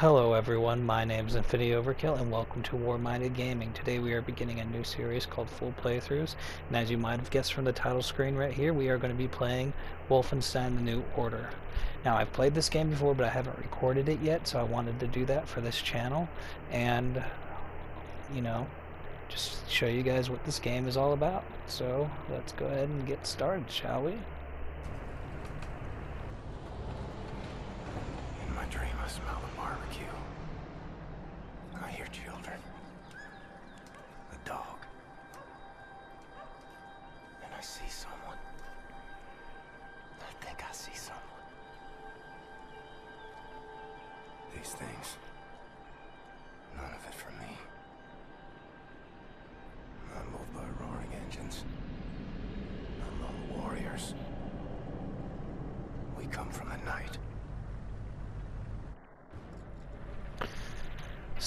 Hello everyone, my name is Infinity Overkill and welcome to Warminded Gaming. Today we are beginning a new series called Full Playthroughs, and as you might have guessed from the title screen right here, we are going to be playing Wolfenstein The New Order. Now I've played this game before but I haven't recorded it yet, so I wanted to do that for this channel, and, you know, just show you guys what this game is all about. So let's go ahead and get started, shall we? In my dream, I smell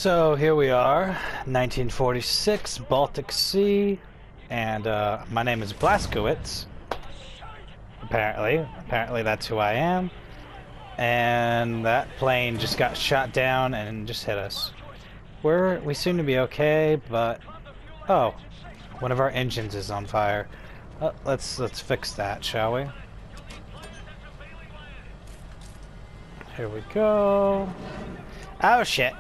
So here we are, 1946, Baltic Sea, and uh, my name is Blazkowicz. Apparently, apparently that's who I am. And that plane just got shot down and just hit us. We're we seem to be okay, but oh, one of our engines is on fire. Uh, let's let's fix that, shall we? Here we go. Oh shit.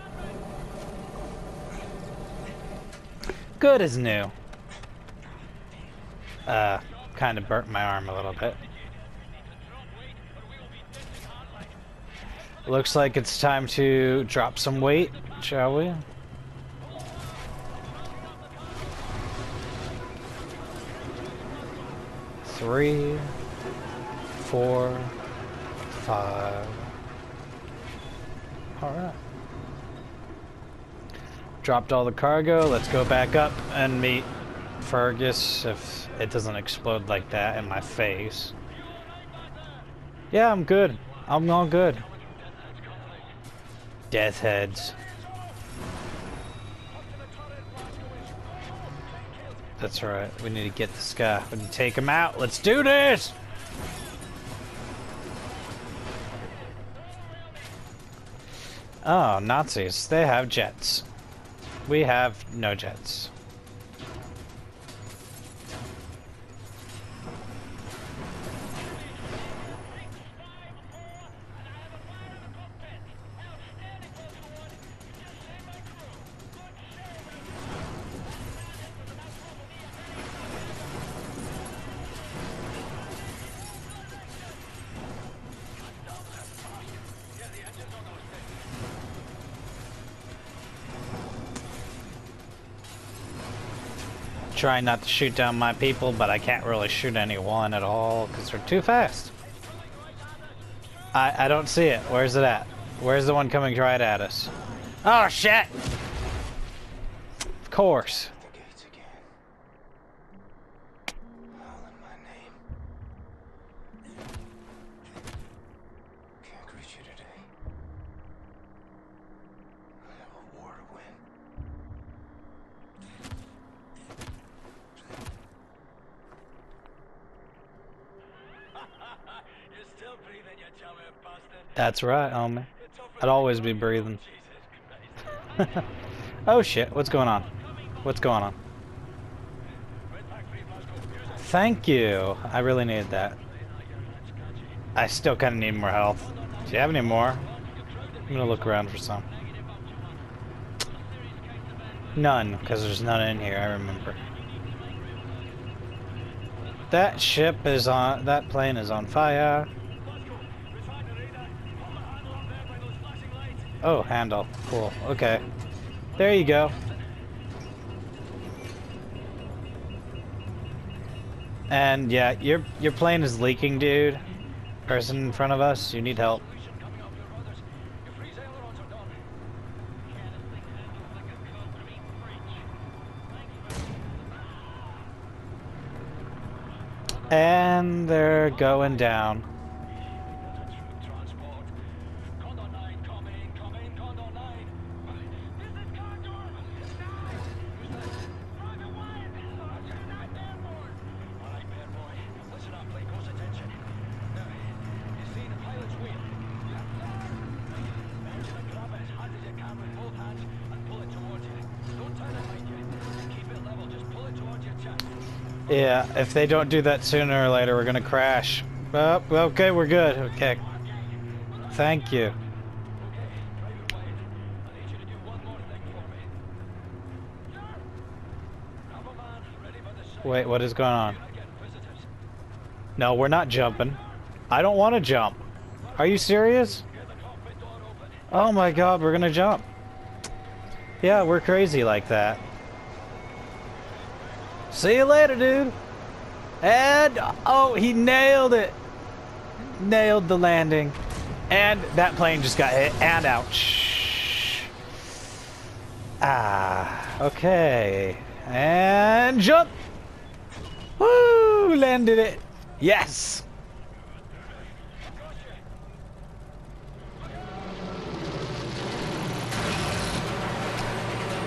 Good as new. Uh, kind of burnt my arm a little bit. Looks like it's time to drop some weight, shall we? Three, four, five. Alright. Dropped all the cargo. Let's go back up and meet Fergus if it doesn't explode like that in my face. Yeah, I'm good. I'm all good. Death heads. That's right. We need to get this guy and take him out. Let's do this! Oh, Nazis. They have jets. We have no jets. Trying not to shoot down my people, but I can't really shoot anyone at all because they're too fast. I, I don't see it. Where's it at? Where's the one coming right at us? Oh, shit! Of course. That's right, homie. I'd always be breathing. Oh shit, what's going on? What's going on? Thank you. I really needed that. I still kind of need more health. Do you have any more? I'm gonna look around for some. None, because there's none in here, I remember. That ship is on, that plane is on fire. Oh, handle. Cool. Okay. There you go. And yeah, your your plane is leaking, dude. Person in front of us, you need help. And they're going down. Yeah, if they don't do that sooner or later, we're gonna crash. Oh, okay, we're good. Okay. Thank you. Wait, what is going on? No, we're not jumping. I don't want to jump. Are you serious? Oh my god, we're gonna jump. Yeah, we're crazy like that. See you later, dude. And, oh, he nailed it. Nailed the landing. And that plane just got hit and ouch. Ah, okay. And jump. Woo, landed it. Yes.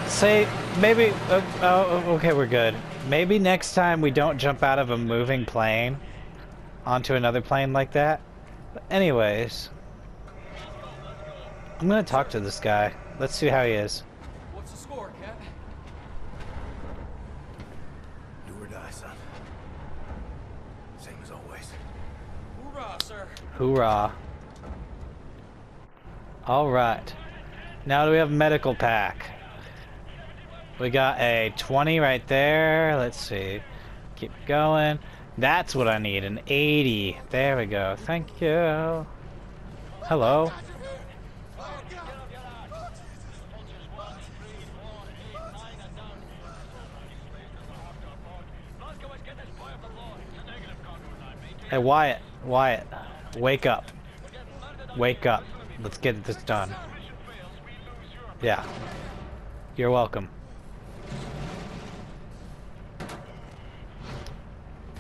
Say, maybe, uh, oh, okay, we're good. Maybe next time we don't jump out of a moving plane onto another plane like that. But anyways, I'm gonna talk to this guy. Let's see how he is. What's the score, Cat? Do or die, son. Same as always. Hoorah, sir. Hoorah. Alright. Now do we have medical pack? We got a 20 right there. Let's see. Keep going. That's what I need, an 80. There we go. Thank you. Hello. Hey, Wyatt. Wyatt. Wake up. Wake up. Let's get this done. Yeah. You're welcome.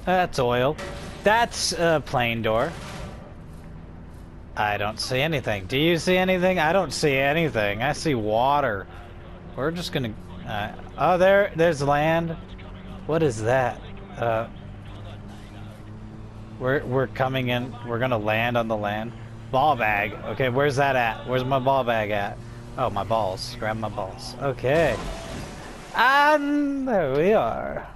That's oil. That's a plane door. I don't see anything. Do you see anything? I don't see anything. I see water. We're just gonna... Uh, oh, there, there's land. What is that? Uh, we're, we're coming in. We're gonna land on the land. Ball bag. Okay, where's that at? Where's my ball bag at? Oh, my balls. Grab my balls. Okay. And there we are.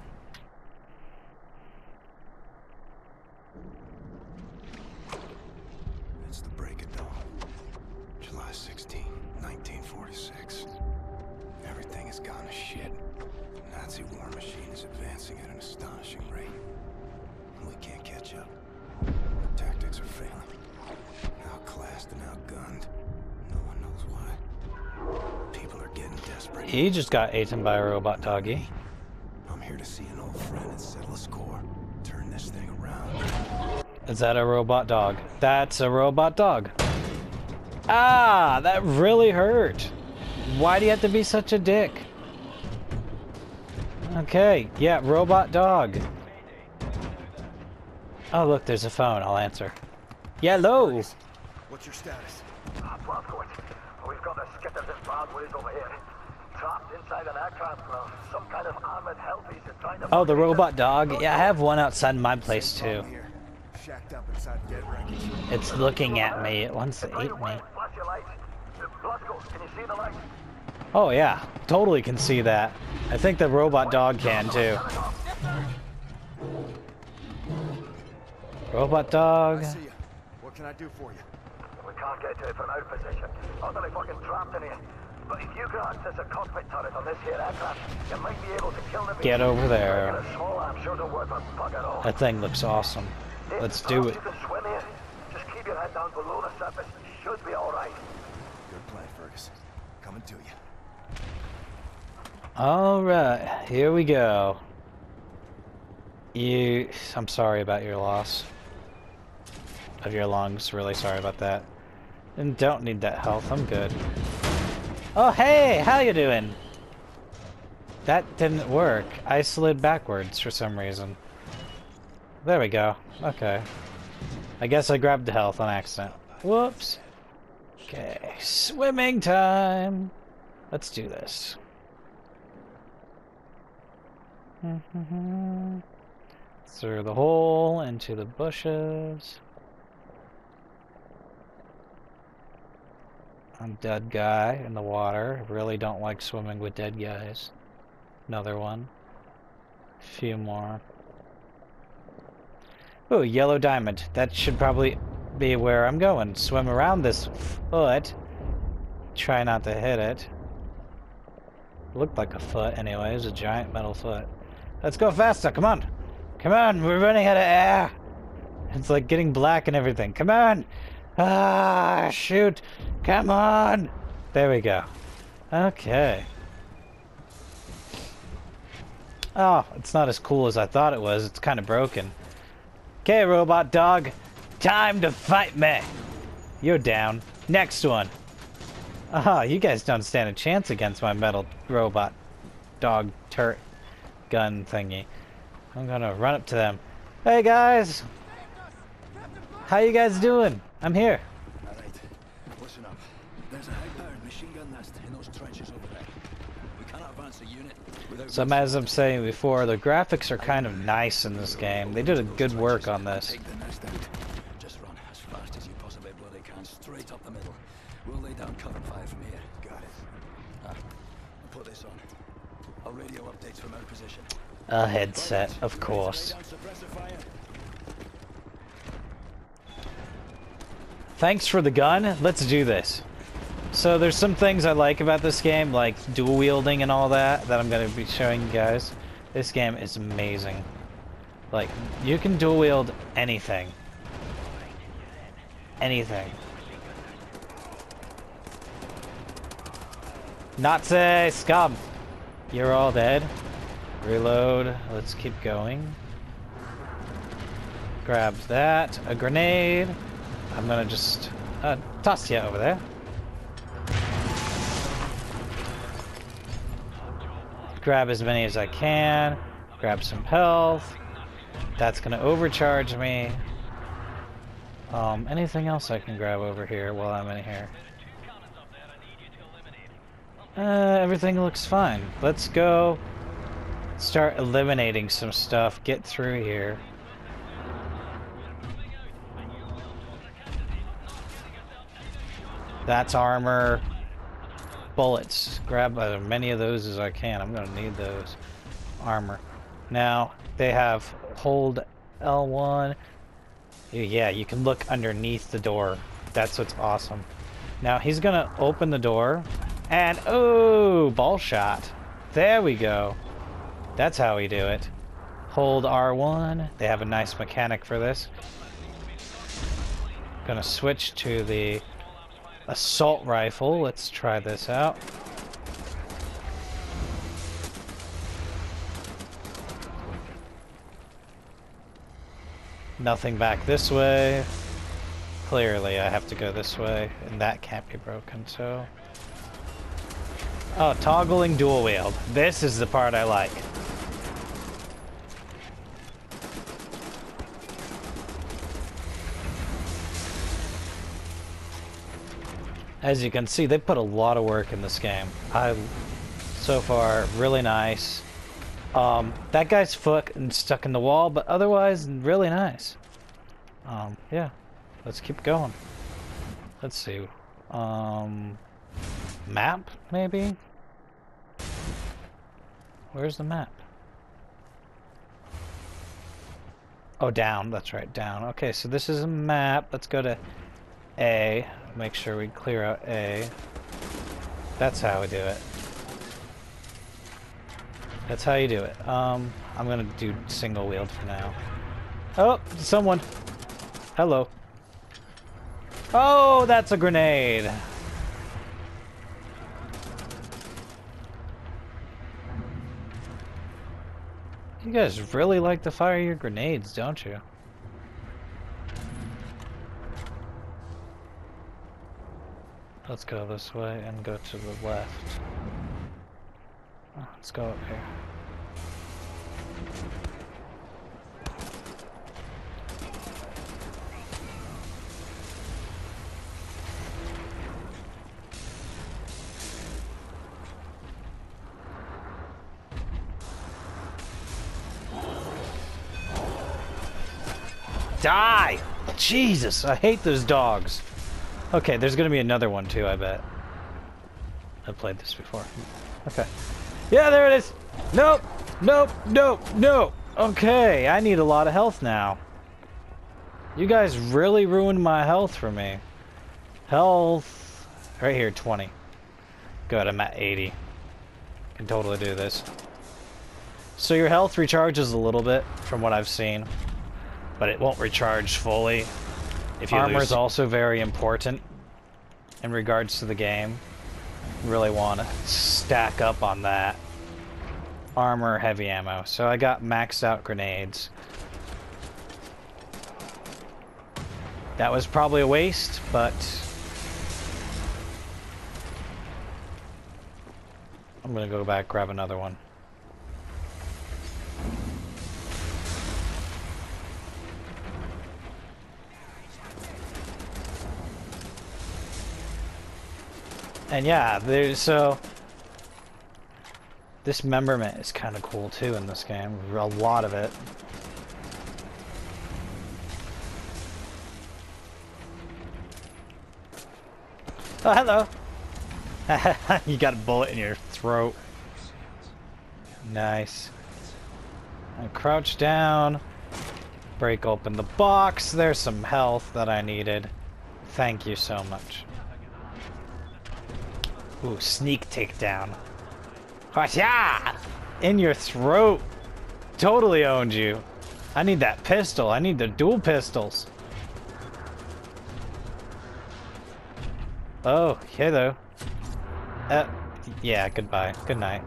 Desperate. He just got eaten by a robot doggy. I'm here to see an old friend and settle a score. Turn this thing around. Is that a robot dog? That's a robot dog. Ah, that really hurt. Why do you have to be such a dick? Okay, yeah, robot dog. Oh, look, there's a phone. I'll answer. Yeah, hello. What's your status? Ah, Blazkowicz. We've got the skitters and badways over here. Trapped inside an aircraft well, some kind of armored hell piece is trying to... Oh, the robot dog. Yeah, I have one outside my place too. Problem Here. Shacked up dead. It's looking at me. It wants to eat me. Flash your lights. Blazkowicz, can you see the light? Oh yeah, totally can see that. I think the robot dog can too. Robot dog. I see ya. What can I do for you? We can't get to it from our position. Utterly fucking trapped in here. But if you can access a cockpit turret on this here aircraft, you might be able to kill the Get over there. A small arm sure don't worth a bugger all. That thing looks awesome. Let's do it. You can swim here. Just keep your head down below the surface. You should be all right. Good plan, Ferguson. Coming to you. All right, here we go. You, I'm sorry about your loss of your lungs. Really sorry about that. And don't need that health. I'm good. Oh, hey, how you doing? That didn't work. I slid backwards for some reason. There we go. Okay. I guess I grabbed the health on accident. Whoops. Okay, swimming time. Let's do this. Through the hole, into the bushes. A dead guy in the water. Really don't like swimming with dead guys. Another one. A few more. Ooh, yellow diamond. That should probably be where I'm going. Swim around this foot. Try not to hit it. Looked like a foot anyway. It was a giant metal foot. Let's go faster. Come on. Come on. We're running out of air. It's like getting black and everything. Come on. Ah, shoot. Come on. There we go. Okay. Oh, it's not as cool as I thought it was. It's kind of broken. Okay, robot dog. Time to fight me. You're down. Next one. Ah, you guys don't stand a chance against my metal robot dog turret gun thingy. I'm gonna run up to them. Hey guys! How you guys doing? I'm here. All right, listen up. There's a high-powered machine gun nest in those trenches over there. We cannot advance a unit without... So as I'm saying before, the graphics are kind of nice in this game. They did a good work on this. Take the nest out. Just run as fast as you possibly bloody can, straight up the middle. We'll lay down cover fire from here. Got it. Ah, I'll put this on. I'll radio updates from our position. A headset, of course. Lay down suppressor fire. Thanks for the gun. Let's do this. So there's some things I like about this game, like dual wielding and all that, that I'm going to be showing you guys. This game is amazing. Like, you can dual wield anything. Anything. Nazi scum! You're all dead. Reload. Let's keep going. Grab that. A grenade. I'm gonna just uh, toss you over there. Grab as many as I can. Grab some health. That's gonna overcharge me. Um, anything else I can grab over here while I'm in here? Uh, everything looks fine. Let's go start eliminating some stuff. Get through here. That's armor. Bullets. Grab as many of those as I can. I'm gonna need those. Armor. Now, they have hold L1. Yeah, you can look underneath the door. That's what's awesome. Now, he's gonna open the door. And, oh, ball shot. There we go. That's how we do it. Hold R1. They have a nice mechanic for this. Gonna switch to the assault rifle. Let's try this out. Nothing back this way. Clearly I have to go this way, and that can't be broken, so... Oh, toggling dual wield. This is the part I like. As you can see, they put a lot of work in this game. I, so far, really nice. Um, that guy's foot stuck in the wall, but otherwise, really nice. Um, yeah, let's keep going. Let's see. Um, map, maybe? Where's the map? Oh, down. That's right, down. Okay, so this is a map. Let's go to A. Make sure we clear out A. That's how we do it. That's how you do it. Um, I'm gonna do single wheeled for now. Oh, someone. Hello. Oh, that's a grenade. You guys really like to fire your grenades, don't you? Let's go this way and go to the left. Oh, let's go up here. Die! Jesus, I hate those dogs. Okay, there's gonna be another one too, I bet. I've played this before. Okay. Yeah, there it is. Nope. Nope. Nope. Nope. Okay, I need a lot of health now. You guys really ruined my health for me. Health. Right here, 20. Good, I'm at 80. Can totally do this. So your health recharges a little bit from what I've seen, but it won't recharge fully. If you Armor is also very important in regards to the game. Really want to stack up on that. Armor, heavy ammo. So I got maxed out grenades. That was probably a waste, but I'm gonna go back grab another one. And yeah, there's so dismemberment is kind of cool too in this game. A lot of it. Oh, hello. you got a bullet in your throat. Nice. I crouch down. Break open the box. There's some health that I needed. Thank you so much. Ooh, sneak takedown. Yeah! In your throat. Totally owned you. I need that pistol. I need the dual pistols. Oh, hello. Uh, yeah, goodbye. Good night.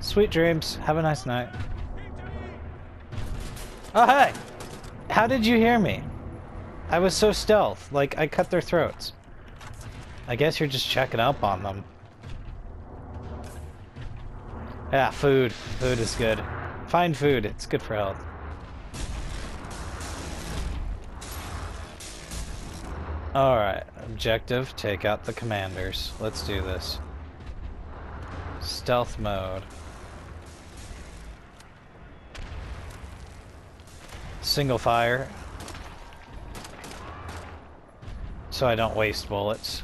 Sweet dreams. Have a nice night. Oh, hey! How did you hear me? I was so stealth. Like, I cut their throats. I guess you're just checking up on them. Yeah, food. Food is good. Find food. It's good for health. Alright, objective, take out the commanders. Let's do this. Stealth mode. Single fire. So I don't waste bullets.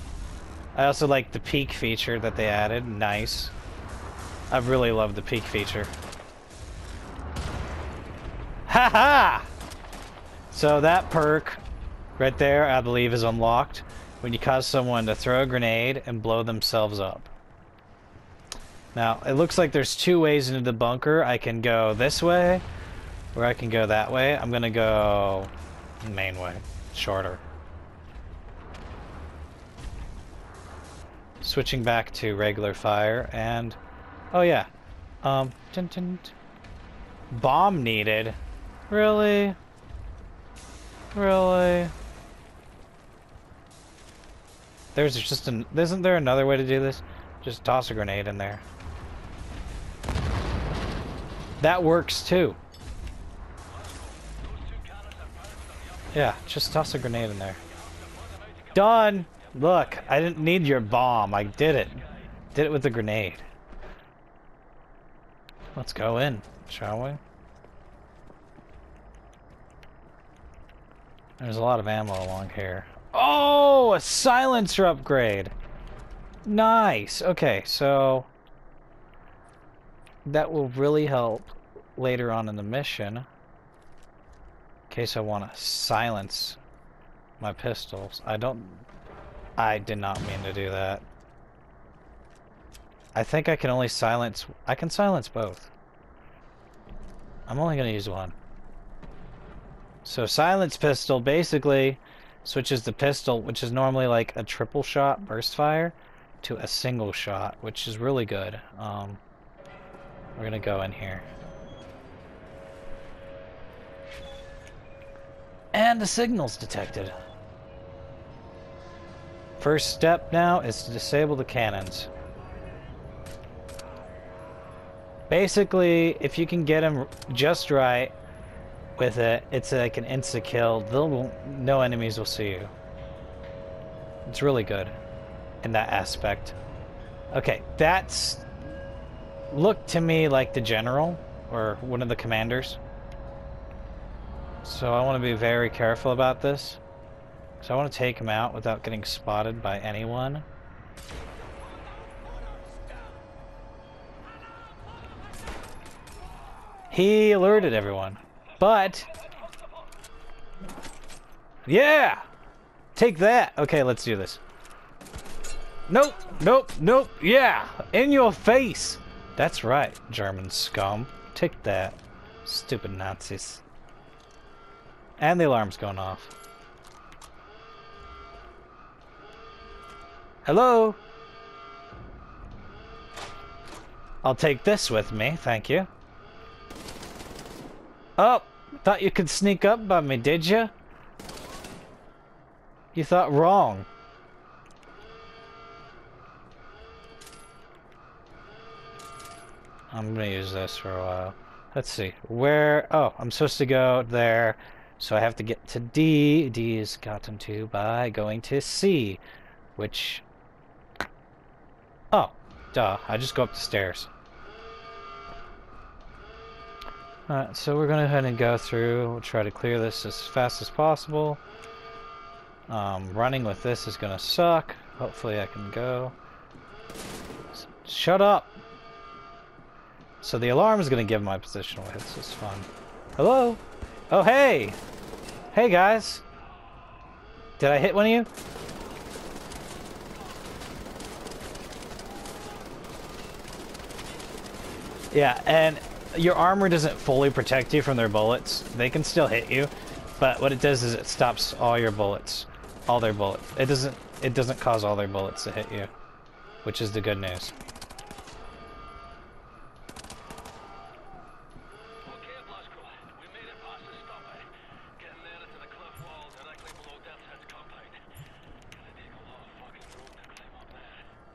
I also like the peek feature that they added. Nice. I really love the peek feature. Ha ha! So that perk right there, I believe, is unlocked when you cause someone to throw a grenade and blow themselves up. Now, it looks like there's two ways into the bunker. I can go this way, or I can go that way. I'm gonna go main way, shorter. Switching back to regular fire, and oh yeah, um, bomb needed. Really? Really? There's just an. Isn't there another way to do this? Just toss a grenade in there. That works too. Yeah, just toss a grenade in there. Done! Look, I didn't need your bomb. I did it. Did it with the grenade. Let's go in, shall we? There's a lot of ammo along here. Oh, a silencer upgrade. Nice. Okay, so that will really help later on in the mission. In case I want to silence my pistols. I don't... I did not mean to do that. I think I can only silence... I can silence both. I'm only going to use one. So silence pistol basically switches the pistol, which is normally like a triple shot burst fire, to a single shot, which is really good. Um, we're gonna go in here. And the signal's detected. First step now is to disable the cannons. Basically, if you can get them just right with it, it's like an insta kill. They'll, no enemies will see you. It's really good in that aspect. Okay, that's looked to me like the general or one of the commanders. So I want to be very careful about this. So I want to take him out without getting spotted by anyone. He alerted everyone. But... Yeah! Take that! Okay, let's do this. Nope, nope, nope, yeah! In your face! That's right, German scum. Take that. Stupid Nazis. And the alarm's going off. Hello? I'll take this with me, thank you. Oh, thought you could sneak up by me, did you? You thought wrong. I'm gonna use this for a while. Let's see. Where? Oh, I'm supposed to go there. So I have to get to D. D is gotten to by going to C. Which... Oh, duh. I just go up the stairs. Alright, so we're going to go ahead and go through. We'll try to clear this as fast as possible. Um, running with this is going to suck. Hopefully I can go. Shut up! So the alarm is going to give my position away. This is fun. Hello? Oh, hey! Hey, guys! Did I hit one of you? Yeah, and your armor doesn't fully protect you from their bullets. They can still hit you, but what it does is it stops all your bullets. All their bullets. It doesn't it doesn't cause all their bullets to hit you, which is the good news.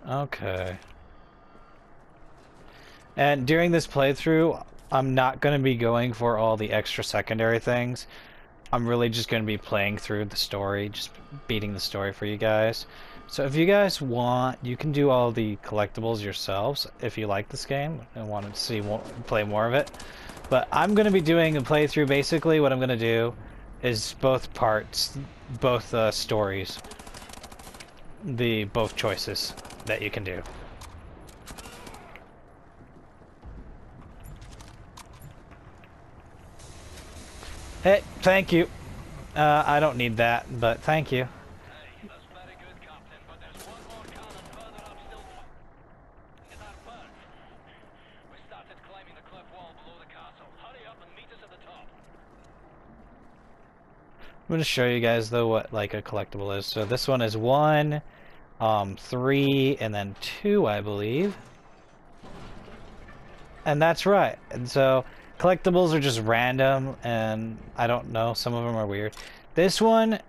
Okay, And during this playthrough, I'm not going to be going for all the extra secondary things. I'm really just going to be playing through the story, just beating the story for you guys. So if you guys want, you can do all the collectibles yourselves if you like this game and want to see play more of it. But I'm going to be doing a playthrough. Basically, what I'm going to do is both parts, both uh, stories, the both choices that you can do. Hey, thank you. Uh, I don't need that, but thank you. I'm going to show you guys, though, what, like, a collectible is. So this one is one, um, three, and then two, I believe. And that's right. And so, collectibles are just random, and I don't know, some of them are weird. This one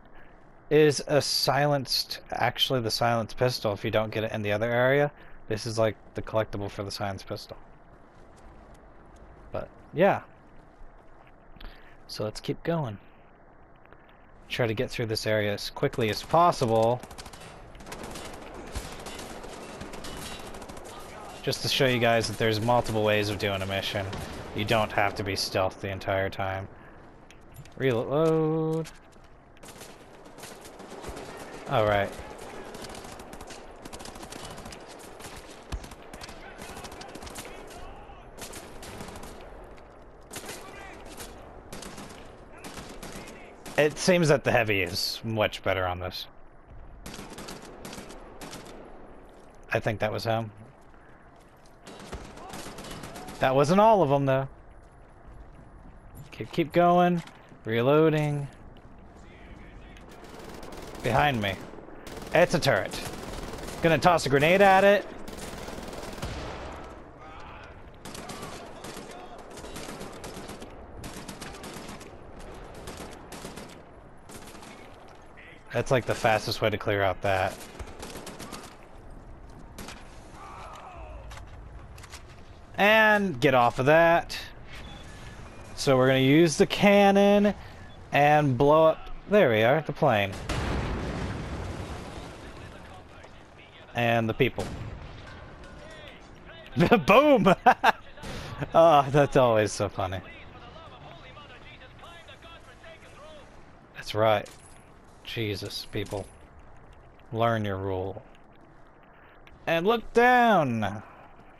is a silenced, actually the silenced pistol if you don't get it in the other area. This is like the collectible for the silenced pistol. But, yeah. So let's keep going. Try to get through this area as quickly as possible. Just to show you guys that there's multiple ways of doing a mission. You don't have to be stealth the entire time. Reload. Alright. It seems that the heavy is much better on this. I think that was him. That wasn't all of them, though. Keep, keep going. Reloading. Behind me. It's a turret. Gonna toss a grenade at it. That's like the fastest way to clear out that. And get off of that. So we're going to use the cannon and blow up. There we are, the plane. And the people. Boom! oh, that's always so funny. That's right. Jesus, people. Learn your rule. And look down!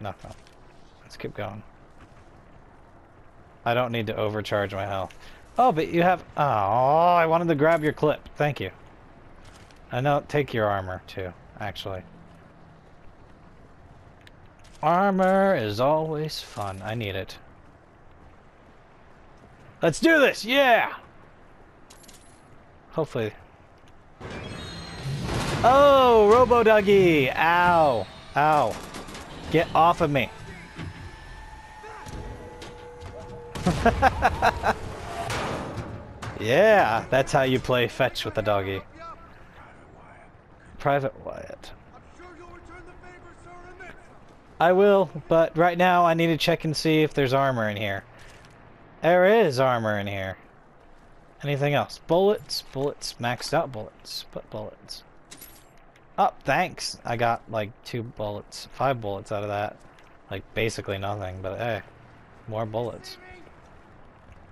Nothing. Let's keep going. I don't need to overcharge my health. Oh, but you have... Oh, I wanted to grab your clip. Thank you. I know, take your armor, too, actually. Armor is always fun. I need it. Let's do this! Yeah! Hopefully. Oh, Robo Duggy! Ow! Ow. Get off of me. yeah, that's how you play fetch with the doggy. Private Wyatt. I will, but right now I need to check and see if there's armor in here. There is armor in here. Anything else? Bullets, bullets, maxed out bullets. Put bullets. Oh, thanks. I got like two bullets, five bullets out of that. Like basically nothing, but hey, more bullets.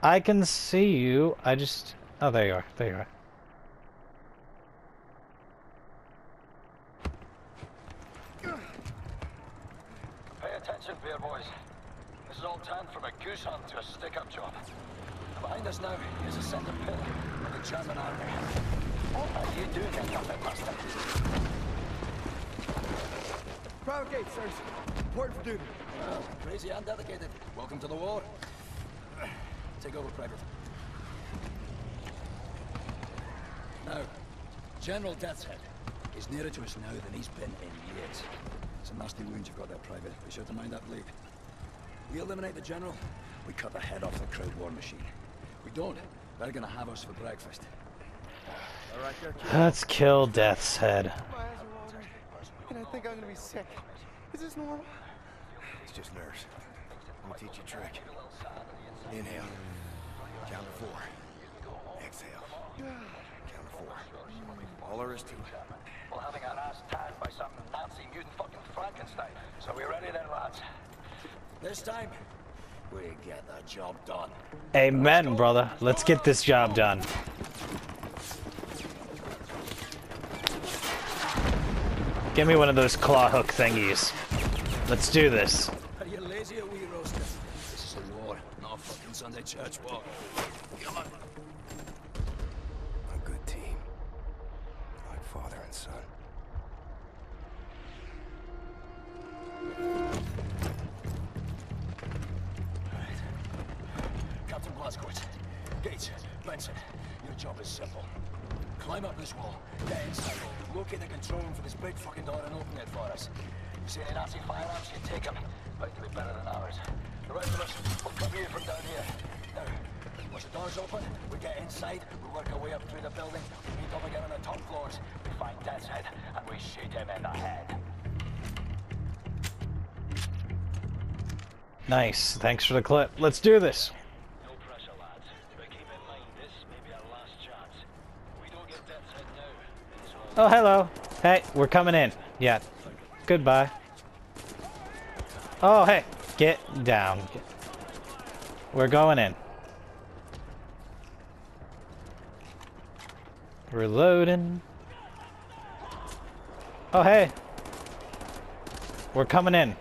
I can see you. I just. Oh, there you are. There you are. Pay attention, beer boys. This is all turned from a goose hunt to a stick-up job. Behind us now is a center pillar of the German army. What are you doing here, Captain Master? Private gate, sirs. Important for duty. Well, crazy and dedicated. Welcome to the war. Take over, Private. Now, General Deathshead is nearer to us now than he's been in years. Some nasty wounds you've got there, Private. Be sure to mind that bleed. We eliminate the General, we cut the head off the crowd war machine. We don't, they're gonna have us for breakfast. All right. Let's kill Deathshead. My eyes are watering, and I think I'm gonna be sick. Is this normal? It's just nerves. I'm gonna teach you a trick. Inhale. Count to four. Exhale. Count to four. All there is to it. We're having our ass tagged by some Nazi mutant fucking Frankenstein. So we ready then, lads? This time, we get the job done. Amen, brother. Let's get this job done. Give me one of those claw hook thingies. Let's do this. Blazkowicz, Gates, Benson, your job is simple. Climb up this wall, get inside, locate the control room for this big fucking door and open it for us. You see any Nazi firearms, you take them. To be better than ours. The rest of us will cover you from down here. Now, once the door's open, we get inside, we work our way up through the building, we meet up again on the top floors, we find Deathshead, and we shoot him in the head. Nice. Thanks for the clip. Let's do this. No pressure, lads. But keep in mind, this may be our last chance. If we don't get Deathshead now, it's all Oh, hello. Hey, we're coming in. Yeah. Goodbye. Oh, hey. Get down. We're going in. Reloading. Oh, hey. We're coming in.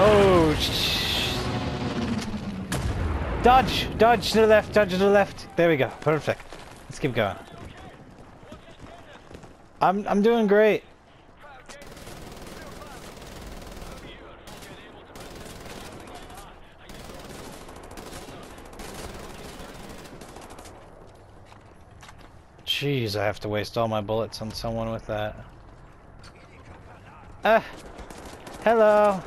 Oh, sh- Dodge! Dodge to the left, dodge to the left. There we go. Perfect. Let's keep going. I'm I'm doing great. Jeez, I have to waste all my bullets on someone with that. Ah, hello.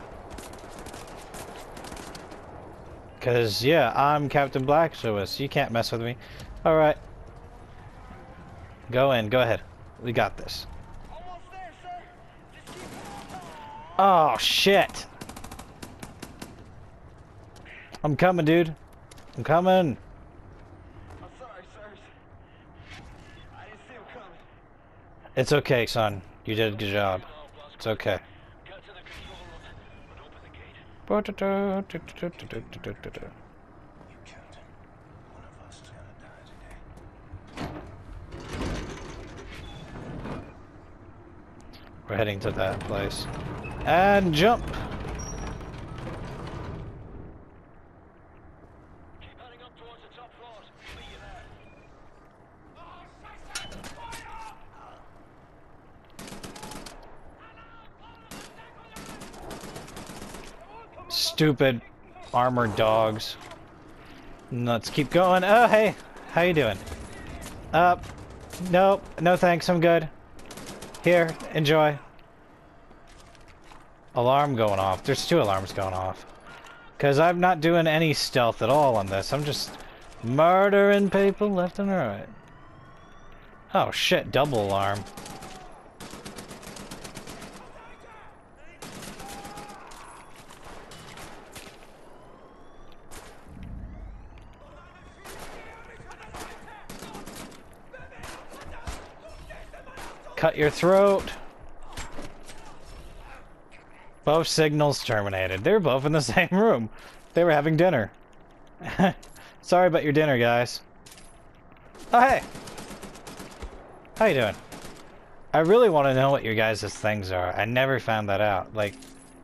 Cause yeah, I'm Captain Black so uh, You can't mess with me. All right. Go in. Go ahead. We got this. Oh shit. I'm coming, dude. I'm coming. I'm sorry, coming. It's okay, son. You did a good job. It's okay. Get to the control room and open the gate. You, Captain. One of us is gonna die today. We're heading to that place. And jump! Keep heading up towards the top floors. Meet you there. Stupid armored dogs. Let's keep going. Oh, hey. How you doing? Uh, nope. No thanks, I'm good. Here, enjoy. Alarm going off. There's two alarms going off. Because I'm not doing any stealth at all on this. I'm just murdering people left and right. Oh shit, double alarm. Cut your throat. Both signals terminated. They were both in the same room. They were having dinner. Sorry about your dinner, guys. Oh, hey. How you doing? I really want to know what your guys' things are. I never found that out. Like,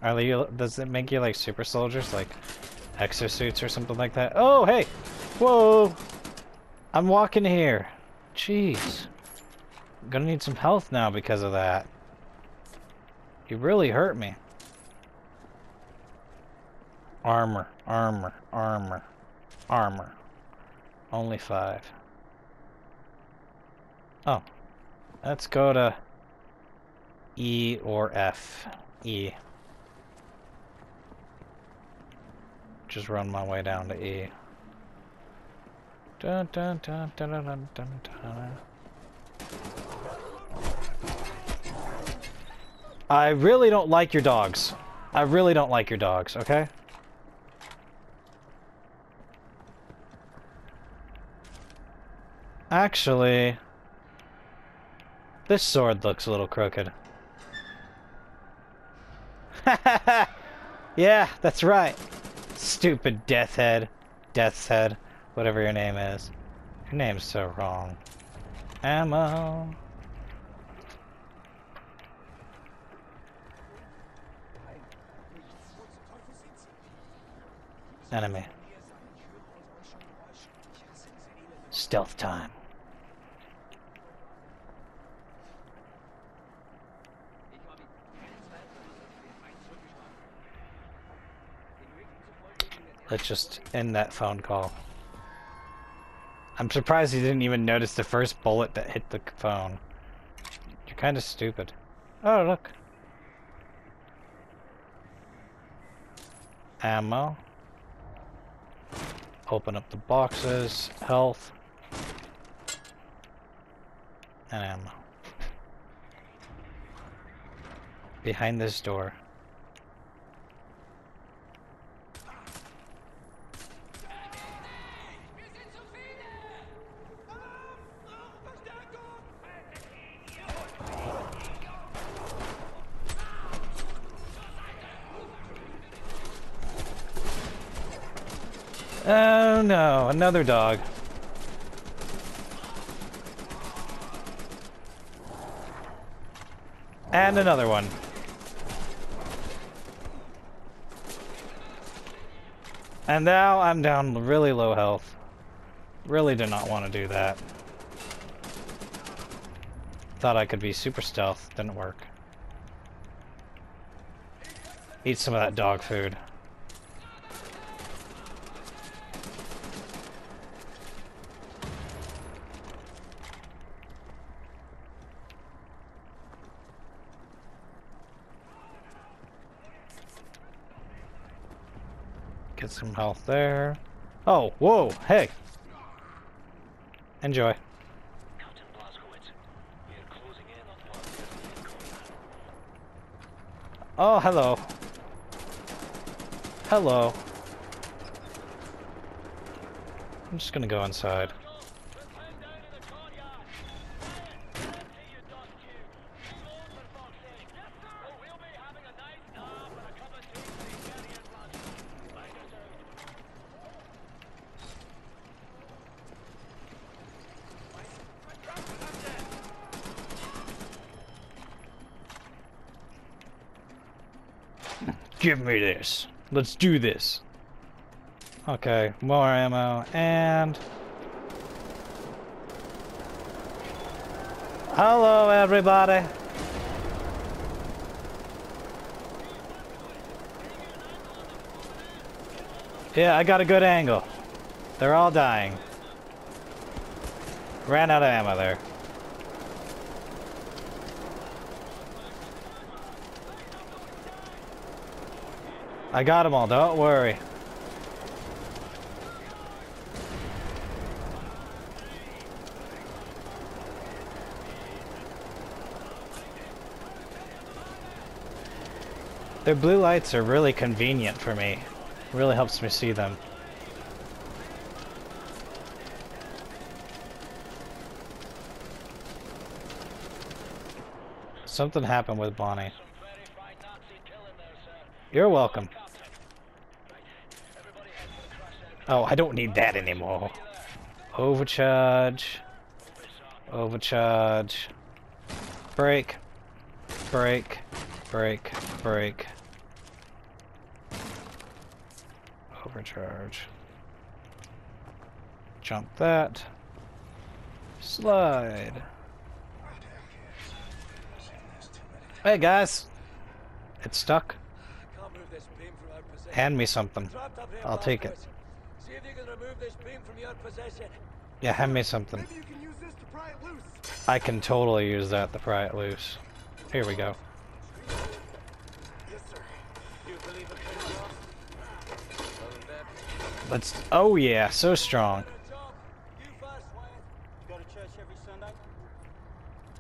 are you? Does it make you like super soldiers, like exosuits or something like that? Oh, hey. Whoa. I'm walking here. Jeez. Gonna need some health now because of that. You really hurt me. Armor, armor, armor, armor. Only five. Oh. Let's go to E or F. E. Just run my way down to E. Dun, dun, dun, dun, dun, dun, dun, dun. I really don't like your dogs. I really don't like your dogs, okay? Actually, this sword looks a little crooked. yeah, that's right. Stupid death head. Deathshead. Whatever your name is. Your name's so wrong. Ammo. Enemy. Stealth time. Let's just end that phone call. I'm surprised you didn't even notice the first bullet that hit the phone. You're kind of stupid. Oh, look. Ammo. Open up the boxes. Health. And ammo. Behind this door. Oh no, another dog. And another one. And now I'm down really low health. Really did not want to do that. Thought I could be super stealth, didn't work. Eat some of that dog food. Some health there. Oh, whoa, hey. Enjoy. Captain Blazkowicz, we are closing in on one Oh, hello. Hello. I'm just gonna go inside. Give me this. Let's do this. Okay, more ammo and... Hello, everybody. Yeah, I got a good angle. They're all dying. Ran out of ammo there. I got them all, don't worry. Their blue lights are really convenient for me. Really helps me see them. Something happened with Bonnie. You're welcome. Oh, I don't need that anymore. Overcharge. Overcharge. Break. Break. Break. Break. Overcharge. Jump that. Slide. Hey guys. It's stuck. Can't move this beam from our possession. Hand me something. Trapped up here I'll take it. See if you can remove this beam from your possession. Yeah, hand me something. Maybe you can use this to pry it loose. I can totally use that to pry it loose. Here we go. Yes, sir. You believe it can be lost? Well, then, Let's. Oh yeah, so strong. You first, Wyatt. You go to church every Sunday?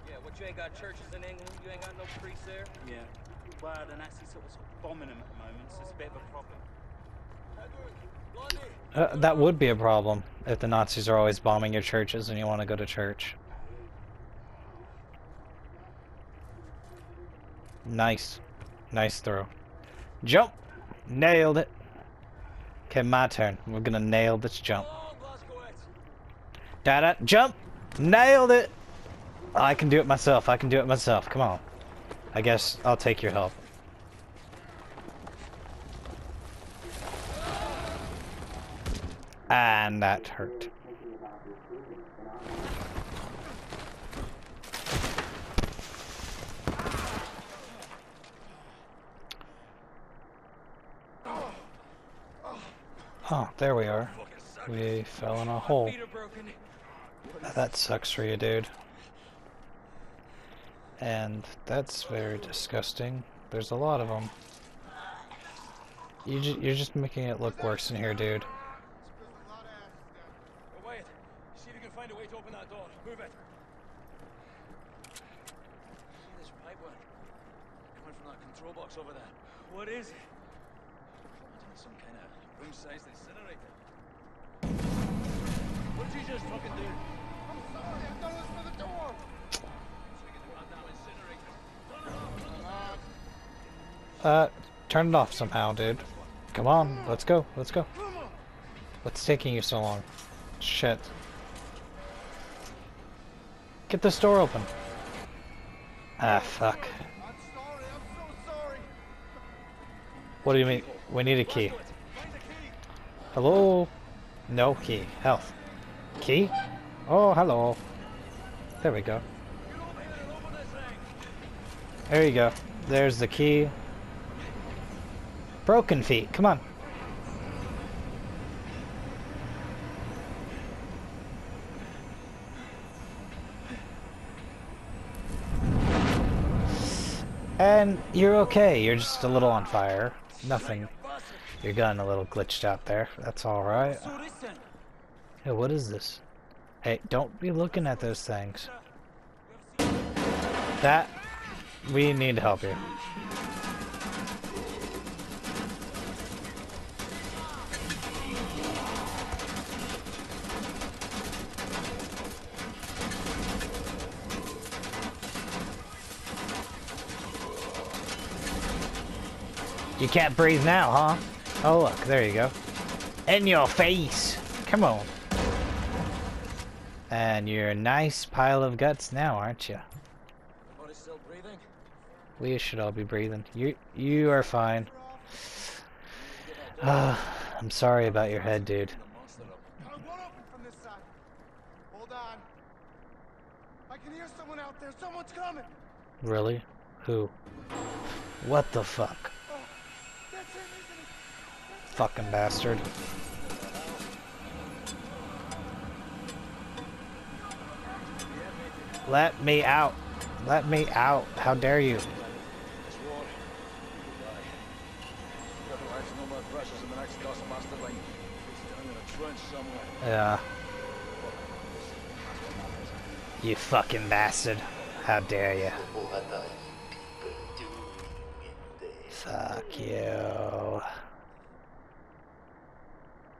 Yeah, what you ain't got churches in England? You ain't got no priests there? Yeah. Well, the Nazis sort of bombing bit of a problem. Uh, that would be a problem if the Nazis are always bombing your churches and you want to go to church. Nice. Nice throw. Jump! Nailed it. Okay, my turn. We're gonna nail this jump. Da da jump! Nailed it! I can do it myself. I can do it myself. Come on. I guess I'll take your help. And that hurt. Oh, there we are. We fell in a hole. Are. That sucks for you, dude. And that's very disgusting. There's a lot of them. You you're just making it look worse in here, dude. Oh, Wyatt, see if you can find a way to open that door. Move it. See this pipe work? Coming from that control box over there. What is it? Imagine some kind of room-sized incinerator. What did you just fucking do? I'm sorry, I've done this for the door. So we get the goddamn incinerator. Turn it off. Uh, turn it off somehow, dude. Come on, let's go, let's go. What's taking you so long? Shit. Get this door open. Ah, fuck. What do you mean? We need a key. Hello? No key. Health. Key? Oh, hello. There we go. There you go. There's the key. Broken feet. Come on. And you're okay. You're just a little on fire. Nothing. Your gun a little glitched out there. That's alright. Hey, what is this? Hey, don't be looking at those things. That... We need to help you. You can't breathe now, huh? Oh, look, there you go. In your face! Come on. And you're a nice pile of guts now, aren't you? Everybody's still breathing? We should all be breathing. You you are fine. Uh, I'm sorry about your head, dude. I won't open from this side. Hold on. I can hear someone out there. Someone's coming. Really? Who? What the fuck? That's him, isn't it? Fucking bastard. Let me out. Let me out. How dare you? Yeah. You fucking bastard. How dare you? Fuck you.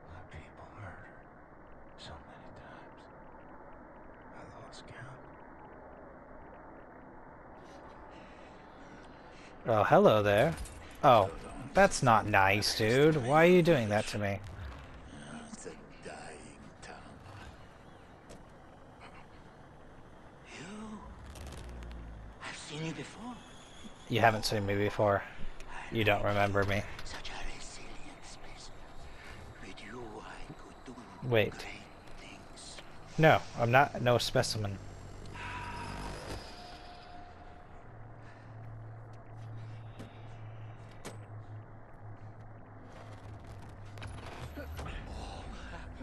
My people murdered so many times. I lost count. Oh, hello there. Oh, that's not nice, dude. Why are you doing that to me? It's a dying town. You? I've seen you before. You haven't seen me before. You don't remember me. Such a resilient space. With you, I could do Wait. No, I'm not no specimen.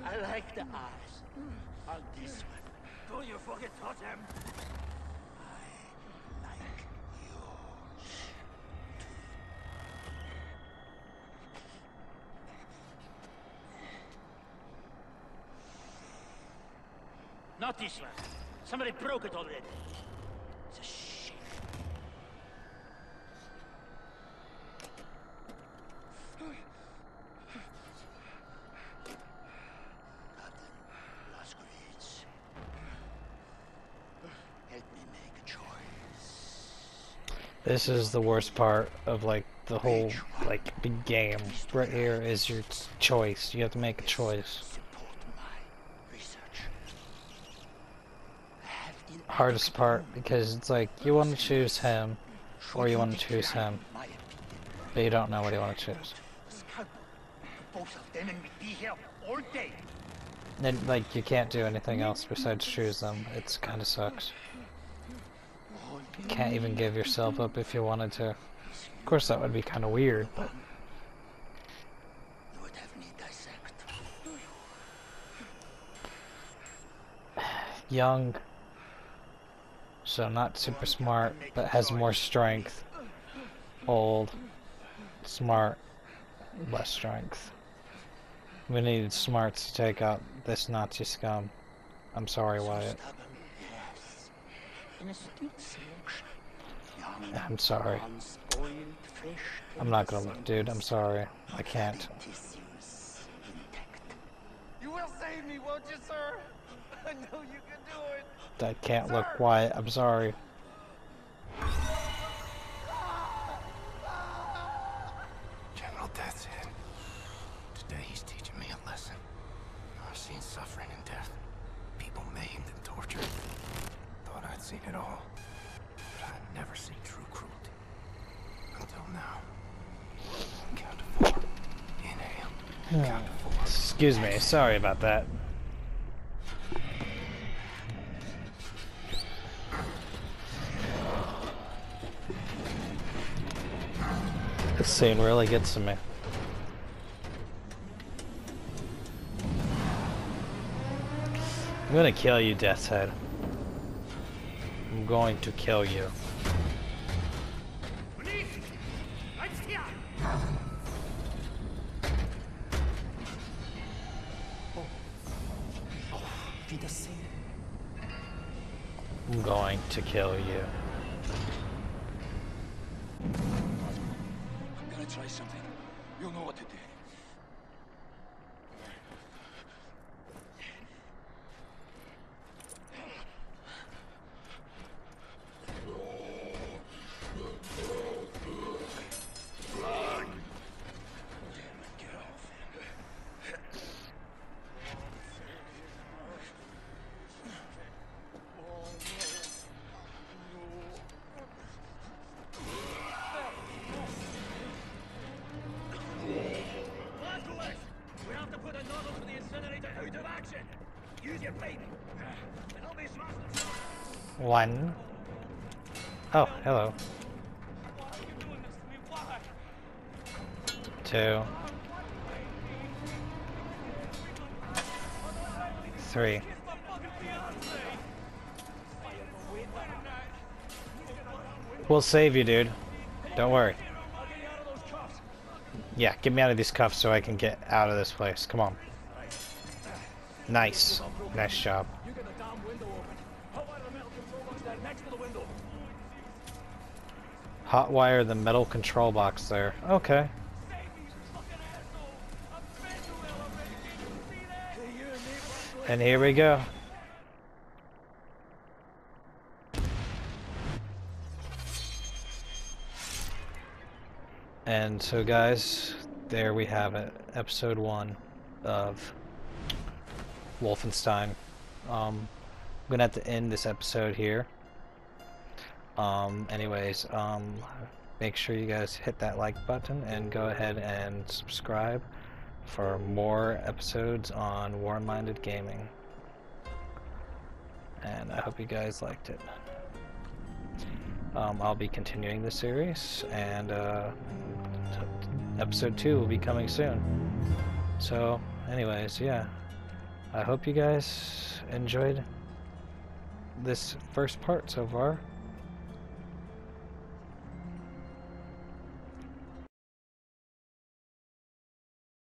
I like the eyes on this one. Don't you fucking touch him. I like yours. Not this one. Somebody broke it already. It's a shame. Captain Blazkowicz. Help me make a choice. This is the worst part of like the whole like big game. Right here is your choice. You have to make a choice. Hardest part because it's like you want to choose him or you want to choose him, but you don't know what you want to choose. Then like you can't do anything else besides choose them. It's kind of sucks. Can't even give yourself up if you wanted to. Of course, that would be kind of weird, but you would have me dissect. young, so not super smart, but has more strength. Old, smart, less strength. We needed smarts to take out this Nazi scum. I'm sorry, Wyatt. Stubborn, yes. An astute selection. Young, I'm sorry. I'm not gonna look, dude. I'm sorry. I can't. You will save me, won't you, sir? I know you can do it. I can't look, Wyatt. I'm sorry. Excuse me. Sorry about that. This scene really gets to me. I'm gonna kill you, Deathshead. I'm going to kill you. To kill you. Three. We'll save you, dude. Don't worry. Yeah, get me out of these cuffs so I can get out of this place. Come on. Nice. Nice job. Hotwire the metal control box there. Okay. And here we go. And so guys, there we have it. Episode 1 of Wolfenstein. Um, I'm gonna have to end this episode here. Um, anyways, um, make sure you guys hit that like button and go ahead and subscribe for more episodes on Warminded Gaming. And I hope you guys liked it. Um, I'll be continuing the series, and uh, episode 2 will be coming soon. So, anyways, yeah. I hope you guys enjoyed this first part so far.